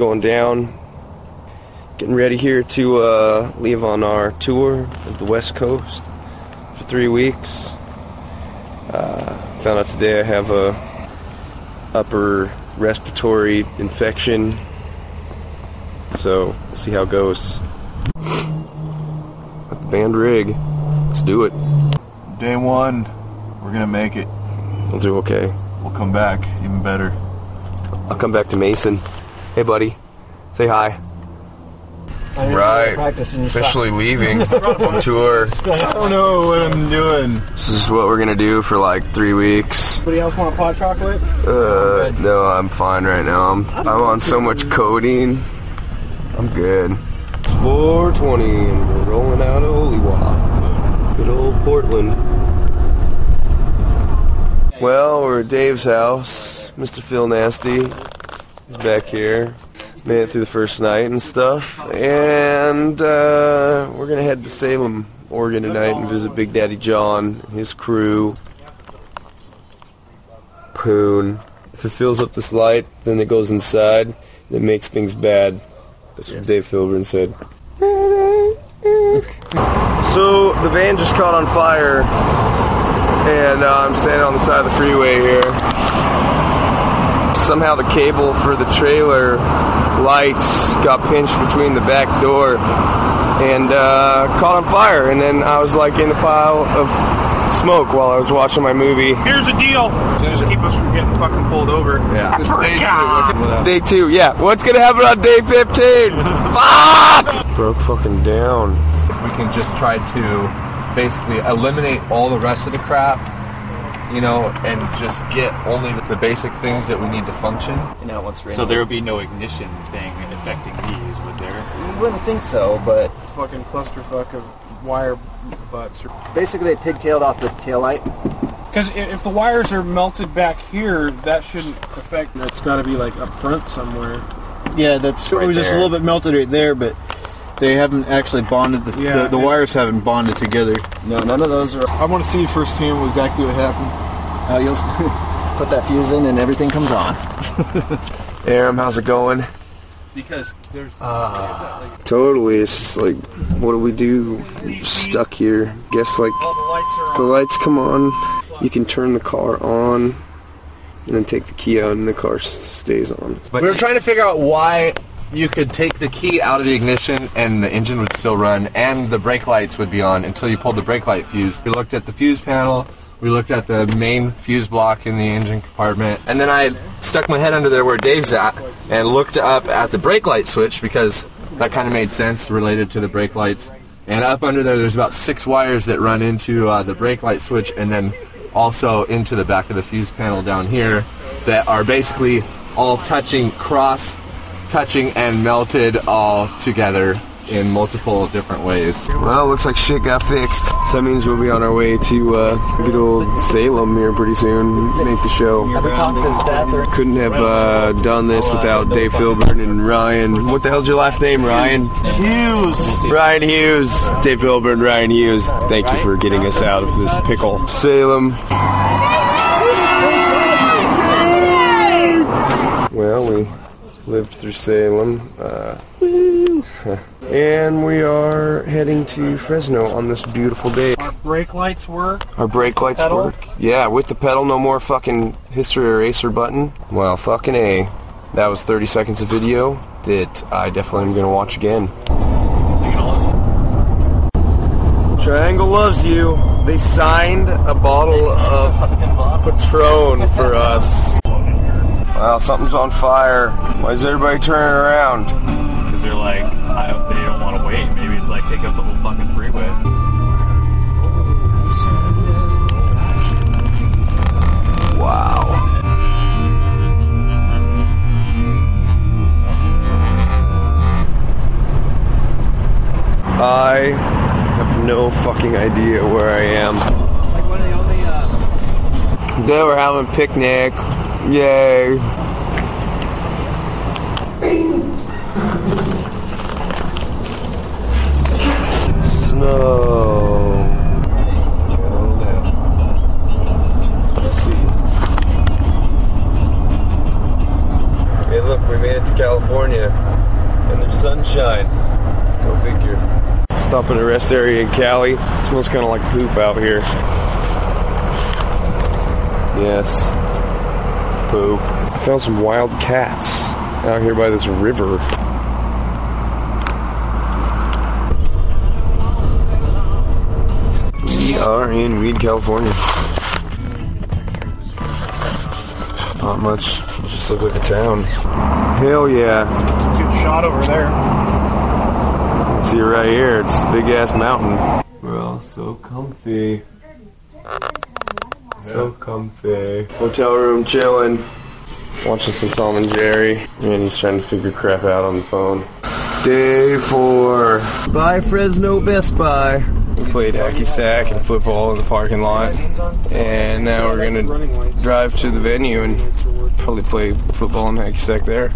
Going down. Getting ready here to uh, leave on our tour of the West Coast for three weeks. Uh, found out today I have a upper respiratory infection. So we'll see how it goes. At the band rig. Let's do it. Day one, we're gonna make it. We'll do okay. We'll come back even better. I'll come back to Mason. Hey, buddy. Say hi. Right. Officially leaving on tour. I don't know what I'm doing. This is what we're gonna do for like three weeks. Anybody else want a pot chocolate? Uh, no, I'm fine right now. I'm I'm on so much codeine. I'm good. It's 4:20 and we're rolling out of Oliwa. Good old Portland. Well, we're at Dave's house. Mr. Phil Nasty is back here. Made it through the first night and stuff. And uh, we're going to head to Salem, Oregon tonight and visit Big Daddy John his crew. Poon. If it fills up this light, then it goes inside and it makes things bad. That's what Dave Filburn said. so the van just caught on fire, and uh, I'm standing on the side of the freeway here. Somehow the cable for the trailer lights got pinched between the back door and uh, caught on fire. And then I was like in a pile of smoke while I was watching my movie. Here's a deal. Just keep us from getting fucking pulled over. Yeah. Day two, yeah. What's gonna happen on day 15? Fuck! Broke fucking down. If we can just try to basically eliminate all the rest of the crap, you know, and just get only the basic things that we need to function. You know, once So there would be no ignition thing affecting these, would there? You wouldn't think so, but Fucking clusterfuck of wire butts. basically they pigtailed off the taillight. Because if the wires are melted back here, that shouldn't affect. It's got to be like up front somewhere. Yeah, that's Right it was just a little bit melted right there, but they haven't actually bonded. The, Yeah, the, the wires haven't bonded together. No, none of those are. I want to see firsthand exactly what happens. Uh, you'll put that fuse in and everything comes on. Aram, how's it going? Because there's Totally. It's just like, what do we do? Stuck here. Guess like All the lights are the lights come on. You can turn the car on, and then take the key out, and the car stays on. we were trying to figure out why you could take the key out of the ignition and the engine would still run and the brake lights would be on until you pulled the brake light fuse. We looked at the fuse panel, we looked at the main fuse block in the engine compartment, and then I stuck my head under there where Dave's at and looked up at the brake light switch because that kind of made sense related to the brake lights. And up under there, there's about six wires that run into uh, the brake light switch and then also into the back of the fuse panel down here that are basically all touching cross touching and melted all together in multiple different ways. Well, looks like shit got fixed. So that means we'll be on our way to uh, good old Salem here pretty soon. Make the show. Couldn't have uh, done this without Dave Filburn and Ryan. What the hell's your last name, Ryan? Hughes. Ryan Hughes. Dave Filburn, Ryan Hughes. Thank you for getting us out of this pickle. Salem. Well, we lived through Salem. Uh, and we are heading to Fresno on this beautiful day. Our brake lights work. Our brake lights Pedal? work. Yeah, with the pedal, no more fucking history eraser button. Well, fucking A. That was 30 seconds of video that I definitely am gonna watch again. Triangle loves you. They signed a bottle of Patron for us. Wow, something's on fire. Why is everybody turning around? because they're like I don't, they don't want to wait. Maybe it's like take up the whole fucking freeway. Wow. I have no fucking idea where I am. Like one of the only. Uh, They were having a picnic. Yay. See. Hey, look, we made it to California. And there's sunshine. Go figure. Stop at a rest area in Cali. Smells kind of like poop out here. Yes. Poop. I found some wild cats out here by this river. We are in Weed, California. Not much. Just look like a town. Hell yeah. Good shot over there. See it right here. It's a big ass mountain. We're all so comfy. So comfy. Hotel room chilling. Watching some Tom and Jerry. And he's trying to figure crap out on the phone. Day four. Bye Fresno Best Buy. We played hacky sack and football in the parking lot. And now we're gonna drive to the venue and probably play football and hacky sack there.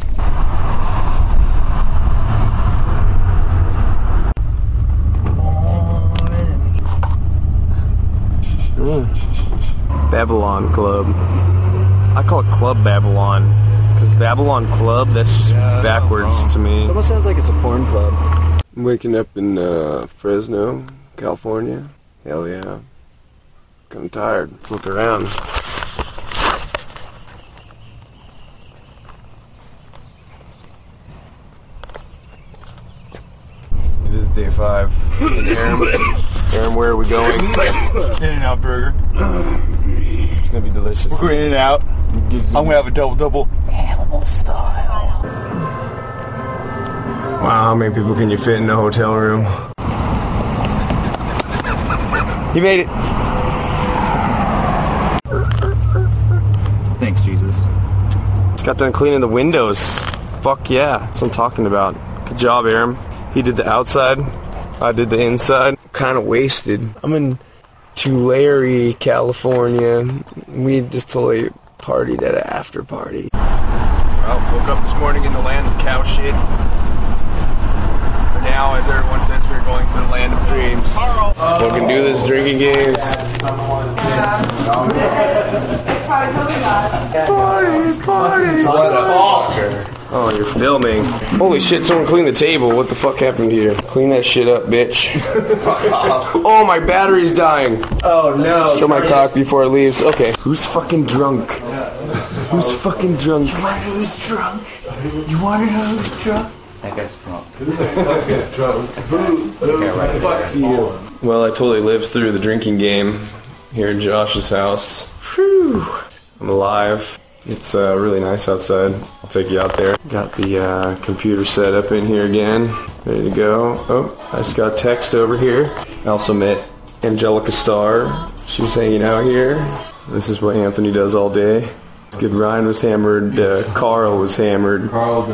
Mm. Babylon Club. I call it Club Babylon because Babylon Club that's just backwards to me. Almost sounds like it's a porn club. I'm waking up in uh, Fresno, California. Hell yeah. I'm tired. Let's look around. It is day five. Aaron, Aaron, where are we going? In and Out Burger. It's gonna be delicious. We're going In and Out. I'm gonna have a double double. animal style. Wow, how many people can you fit in a hotel room? You made it. Thanks, Jesus. Just got done cleaning the windows. Fuck yeah. That's what I'm talking about. Good job, Aaron. He did the outside. I did the inside. Kind of wasted. I'm in Tulare, California. We just totally partied at an after party. Well, woke up this morning in the land of cow shit. For now, as everyone says, we're going to the land of dreams. Let's fucking do this drinking games. Oh, you're filming. Holy shit, someone clean the table. What the fuck happened here? Clean that shit up, bitch. oh, my battery's dying. Oh no! Show my cock before it leaves. Okay. Who's fucking drunk? Who's fucking drunk? You wanna Who's drunk? You want to know who's drunk? I guess drunk. I guess drunk. Well, I totally lived through the drinking game here at Josh's house. Whew. I'm alive. It's uh, really nice outside. I'll take you out there. Got the uh, computer set up in here again. Ready to go. Oh, I just got text over here. I also met Angelica Starr. She's hanging out here. This is what Anthony does all day. It's good. Ryan was hammered. Uh, Carl was hammered. Carl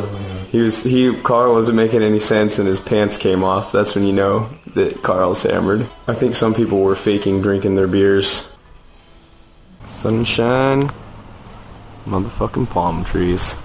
He was he. Carl wasn't making any sense, and his pants came off. That's when you know that Carl's hammered. I think some people were faking drinking their beers. Sunshine, motherfucking palm trees.